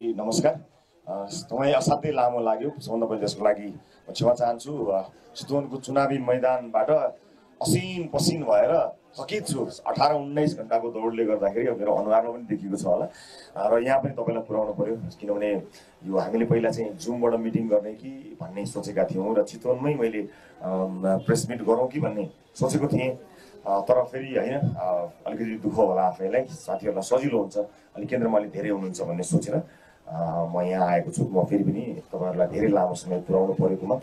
नमस्कार। समय असाध्यै लामो लाग्यो। सबभन्दा पहिले त्यसको लागि म क्षमा चाहन्छु। चितवनको चुनावी मैदानबाट असिन पसिन भएर थकित छु। अठार उन्नाइस घन्टाको दौडले गर्दाखेरि मेरो अनुहारमा पनि देखिएको छ होला। र यहाँ पनि तपाईँलाई पुऱ्याउनु पऱ्यो किनभने यो हामीले पहिला चाहिँ जुमबाट मिटिङ गर्ने कि भन्ने सोचेका थियौँ र चितवनमै मैले प्रेस मिट गरौँ कि भन्ने सोचेको थिएँ। तर फेरि होइन अलिकति दुःख होला आफैलाई। साथीहरूलाई सजिलो हुन्छ। अलिक केन्द्रमा अलिक धेरै हुनुहुन्छ भन्ने सोचेर म यहाँ आएको छु। म फेरि पनि तपाईँहरूलाई धेरै लामो समय पुऱ्याउनु परेकोमा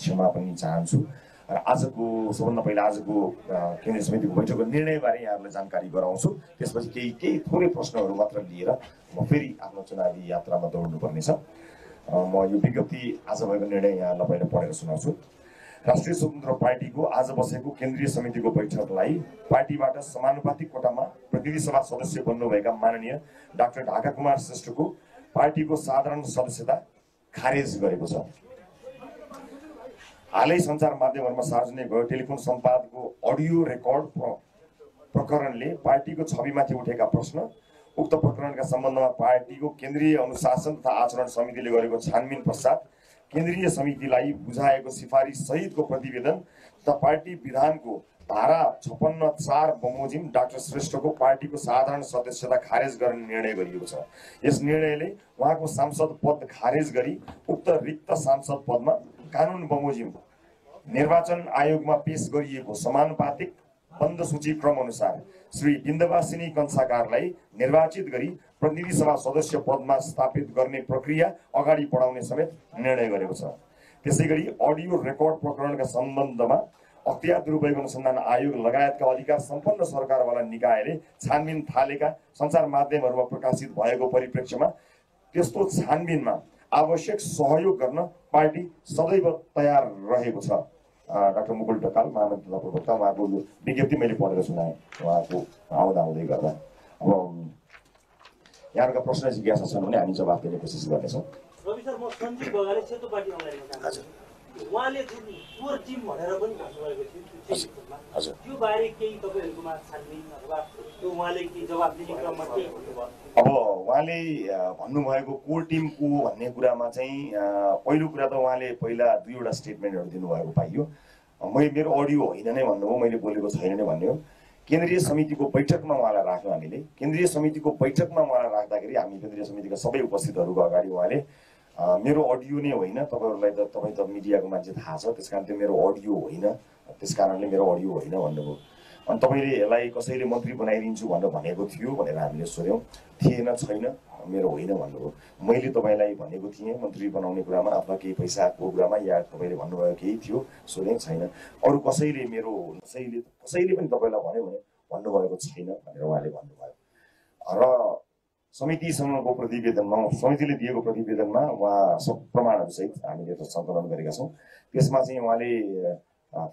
क्षमा पनि चाहन्छु। र आजको सबभन्दा पहिला आजको केन्द्रीय समितिको बैठकको निर्णयबारे यहाँहरूलाई जानकारी गराउँछु। त्यसपछि केही केही थोरै प्रश्नहरू मात्र लिएर म फेरि आफ्नो चुनावी यात्रामा दौड्नु पर्नेछ अ, म यो विज्ञप्ति आज भएको निर्णय यहाँहरूलाई पहिला पढेर सुनाउँछु। राष्ट्रिय स्वतन्त्र पार्टीको आज बसेको केन्द्रीय समितिको बैठकलाई पार्टीबाट समानुपातिक कोटामा प्रतिनिधि सभा सदस्य बन्नुभएका माननीय डाक्टर ढाका कुमार श्रेष्ठको पार्टीको साधारण सदस्यता खारेज गरेको छ हालै सञ्चार माध्यमहरूमा सार्वजनिक भयो टेलिफोन सम्पादको अडियो रेकर्ड प्र- प्रकरणले पार्टीको छविमाथि उठेका प्रश्न उक्त प्रकरणका सम्बन्धमा पार्टीको केन्द्रीय अनुशासन तथा आचरण समितिले गरेको छानबिन पश्चात केन्द्रीय समितिलाई बुझाएको सिफारिस सहितको प्रतिवेदन तथा पार्टी विधानको धारा छपन्न चार बमोजिम डाक्टर श्रेष्ठको पार्टीको साधारण सदस्यता खारेज गर्ने निर्णय गरिएको छ। यस निर्णयले उहाँको सांसद पद खारेज गरी उक्त रिक्त सांसद पदमा कानुन बमोजिम निर्वाचन आयोगमा पेश गरिएको समानुपातिक बन्द सूची क्रम अनुसार श्री बिन्दवासिनी कंसाकारलाई निर्वाचित गरी प्रतिनिधि सभा सदस्य पदमा स्थापित गर्ने प्रक्रिया अगाडि बढाउने समेत निर्णय गरेको छ। त्यसै गरी अडियो रेकर्ड प्रकरणका सम्बन्धमा अख्तियार दुरुपयोग अनुसन्धान आयोग लगायतका अधिकार सम्पन्न सरकारवाला निकायले छानबिन थालेका सञ्चार माध्यमहरूमा प्रकाशित भएको परिप्रेक्ष्यमा त्यस्तो छानबिनमा आवश्यक सहयोग गर्न पार्टी सदैव तयार रहेको छ। डाक्टर मुकुल ढकाल महामन्त्री प्रवक्ता उहाँको यो विज्ञप्ति मैले पढेर सुनाएँ। उहाँको आउँदा आउँदै गर्दा। अब यहाँहरूका प्रश्न जिज्ञासा छन् भने हामी जवाफ दिने कोसिस गर्नेछौँ। उहाँले जुन चोर टिम भनेर पनि भन्नुभएको थियो त्यो बारे केही तपाईँहरूकोमा छानबिन अथवा त्यो उहाँले केही जवाब दिने क्रममा भन्नुभयो? अब उहाँले भन्नुभएको कोर टिम को भन्ने कुरामा चाहिँ पहिलो कुरा त उहाँले पहिला दुईवटा स्टेटमेन्टहरू दिनुभएको पाइयो। अ, मै मेरो अडियो होइन नै भन्नुभयो मैले बोलेको छैन नै भन्ने हो। केन्द्रीय समितिको बैठकमा उहाँलाई राख्यौँ हामीले। केन्द्रीय समितिको बैठकमा उहाँलाई राख्दाखेरि हामी केन्द्रीय समितिका सबै उपस्थितहरूको अगाडि उहाँले मेरो अडियो नै होइन। तपाईँहरूलाई त तपाईँ त मिडियाको मान्छे थाहा छ। त्यस कारण त्यो मेरो अडियो होइन। त्यस कारणले मेरो अडियो होइन भन्नुभयो। अनि तपाईँले यसलाई कसैले मन्त्री बनाइदिन्छु भनेर भनेको थियो भनेर हामीले सोध्यौँ। थिएन छैन मेरो होइन भन्नुभयो। मैले तपाईँलाई भनेको थिएँ मन्त्री बनाउने कुरामा अथवा केही पैसाको कुरामा या तपाईँले भन्नुभयो केही थियो सोधेँ छैन। अरू कसैले मेरो कसैले कसैले पनि तपाईँलाई भन्यो भने भन्नुभएको छैन भनेर उहाँले भन्नुभयो। र समितिसँगको प्रतिवेदनमा समितिले दिएको प्रतिवेदनमा उहाँ सब प्रमाणहरूसहित हामीले सङ्कलन गरेका छौँ। त्यसमा चाहिँ उहाँले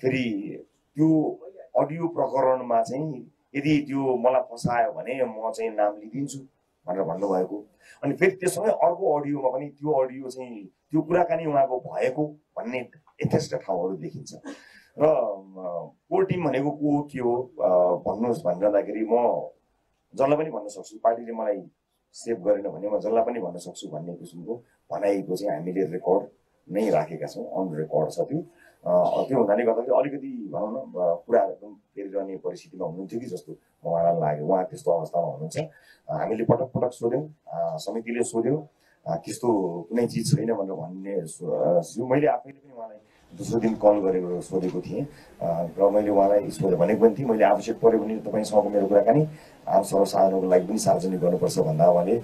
फेरि त्यो अडियो प्रकरणमा चाहिँ यदि त्यो मलाई फसायो भने म चाहिँ नाम लिइदिन्छु भनेर भन्नुभएको। अनि फेरि त्यससँगै अर्को अडियोमा पनि त्यो अडियो चाहिँ त्यो कुराकानी उहाँको भएको भन्ने यथेष्ट ठाउँहरू देखिन्छ। र कोर टिम भनेको को के हो भन्नुहोस् भनिरहँदाखेरि म जसलाई पनि भन्न सक्छु पार्टीले मलाई सेभ गरेन भने म जसलाई पनि भन्न सक्छु भन्ने किसिमको भनाइको चाहिँ हामीले रेकर्ड नै राखेका छौँ अन रेकर्ड छ त्यो। त्यो हुनाले गर्दाखेरि अलिकति भनौँ न कुरा एकदम फेरिरहने परिस्थितिमा हुनुहुन्थ्यो कि जस्तो उहाँलाई लाग्यो। उहाँ त्यस्तो अवस्थामा हुनुहुन्छ। हामीले पटक पटक सोध्यौँ समितिले सोध्यो त्यस्तो कुनै चिज छैन भनेर भन्ने मैले आफैले पनि उहाँलाई दोस्रो दिन कल गरेको सोधेको थिएँ। र मैले उहाँलाई सोधेँ भनेको पनि थिएँ मैले आवश्यक पऱ्यो भने तपाईँसँगको मेरो कुराकानी आम सर्वसाधारणको लागि पनि सार्वजनिक गर्नुपर्छ भन्दा उहाँले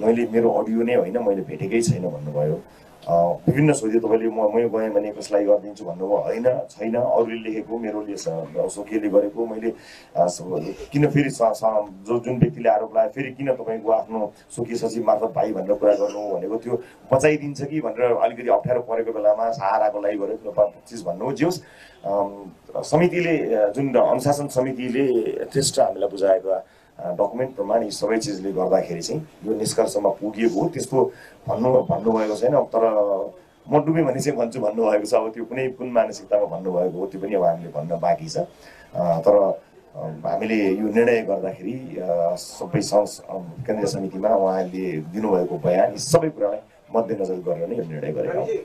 मैले मेरो अडियो नै होइन मैले भेटेकै छैन भन्नुभयो। विभिन्न सोध्यो तपाईँले म मै गएँ भने कसलाई गरिदिन्छु भन्नुभयो। होइन छैन। अरूले लेखेको मेरोले स- स्वकीयले गरेको। मैले किन फेरि जो जुन व्यक्तिले आरोप लगायो फेरि किन तपाईँको आफ्नो स्वकीय सचिव मार्फत भाइ भनेर कुरा गर्नु भनेको त्यो बचाइदिन्छ कि भनेर अलिकति अप्ठ्यारो परेको बेलामा सहाराको लागि गरेको चिज भन्नु जे समितिले जुन अनुशासन समितिले टेस्ट हामीलाई बुझाएको डकुमेन्ट प्रमाण यी सबै चिजले गर्दाखेरि चाहिँ यो निष्कर्षमा पुगिएको हो त्यस्तो भन्नु भन्नुभएको छैन तर म डुबेँ भने चाहिँ भन्छु भन्नुभएको छ अब त्यो कुनै कुन मानसिकतामा भन्नुभएको हो त्यो पनि अब हामीले भन्न बाँकी छ तर हामीले यो निर्णय गर्दाखेरि सबै केन्द्रीय समितिमा उहाँले दिनुभएको बयान यी सबै कुरालाई मध्यनजर गरेर नै यो निर्णय गरेका